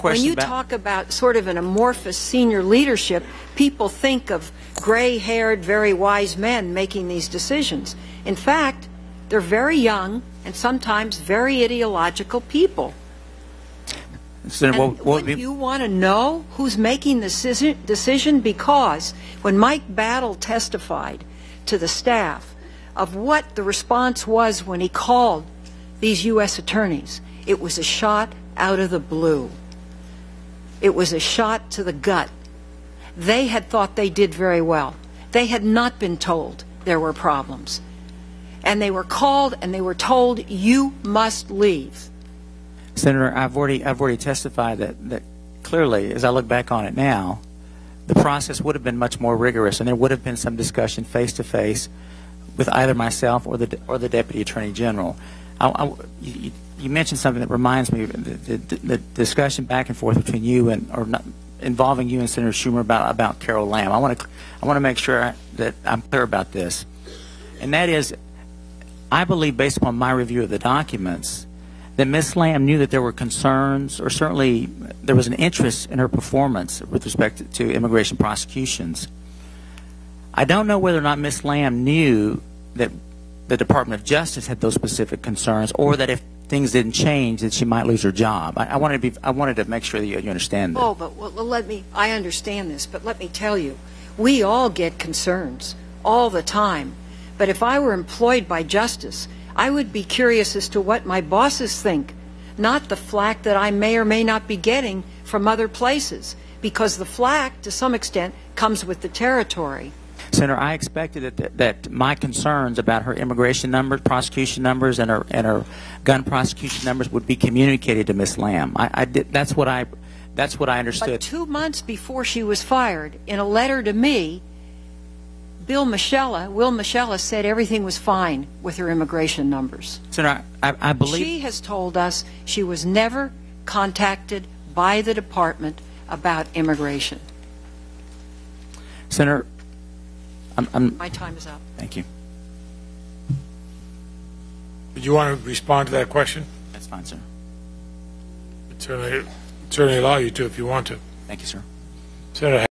question When you about- talk about sort of an amorphous senior leadership, people think of gray-haired, very wise men making these decisions. In fact, they're very young and sometimes very ideological people. Senator, what- what would you want to know who's making the decision? Because when Mike Battle testified to the staff of what the response was when he called these U.S. attorneys, it was a shot out of the blue. It was a shot to the gut. They had thought they did very well. They had not been told there were problems. And they were called and they were told, you must leave. Senator, I've already, I've already testified that, that clearly, as I look back on it now, the process would have been much more rigorous, and there would have been some discussion face to face with either myself or the or the Deputy Attorney General. I, I- you, you mentioned something that reminds me of the, the, the discussion back and forth between you and or not, involving you and Senator Schumer about about Carol Lamb. I want to I want to make sure that I'm clear about this, and that is, I believe based upon my review of the documents that Ms. Lamb knew that there were concerns, or certainly there was an interest in her performance with respect to immigration prosecutions. I don't know whether or not Ms. Lamb knew that the Department of Justice had those specific concerns, or that if things didn't change, that she might lose her job. I, I wanted to be, I wanted to make sure that you, you understand that. Oh, but well, let me, I understand this, but let me tell you, we all get concerns all the time. But if I were employed by justice, I would be curious as to what my bosses think, not the flack that I may or may not be getting from other places, because the flack, to some extent, comes with the territory. Senator, I expected that, that, that my concerns about her immigration numbers, prosecution numbers, and her and her gun prosecution numbers would be communicated to Ms. Lamb. I, I did, that's what I that's what I But understood. two months before she was fired, in a letter to me, Bill Moschella, Will Moschella said everything was fine with her immigration numbers. Senator, I, I believe She has told us she was never contacted by the department about immigration. Senator, I'm, I'm, My time is up. thank you. Did you want to respond to that question? That's fine, sir. Certainly, certainly allow you to if you want to. Thank you, sir. Senator